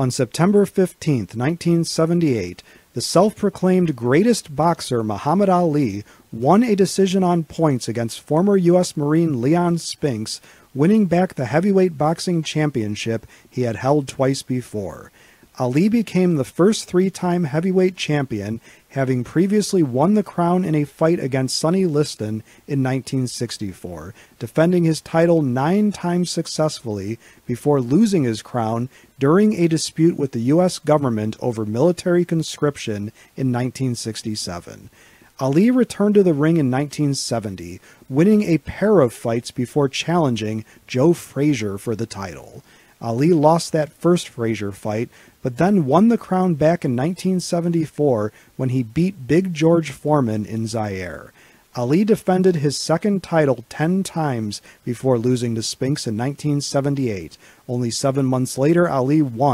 On September 15, 1978, the self proclaimed greatest boxer Muhammad Ali won a decision on points against former U.S. Marine Leon Spinks, winning back the heavyweight boxing championship he had held twice before. Ali became the first three time heavyweight champion, having previously won the crown in a fight against Sonny Liston in 1964, defending his title nine times successfully before losing his crown during a dispute with the U.S. government over military conscription in 1967. Ali returned to the ring in 1970, winning a pair of fights before challenging Joe Frazier for the title. Ali lost that first Frazier fight, but then won the crown back in 1974 when he beat Big George Foreman in Zaire. Ali defended his second title 10 times before losing to Spinks in 1978. Only seven months later, Ali won.